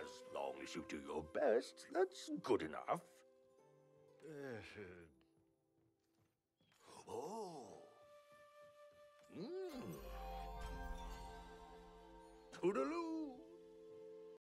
As long as you do your best, that's good enough. oh. Mmm. Toodaloo.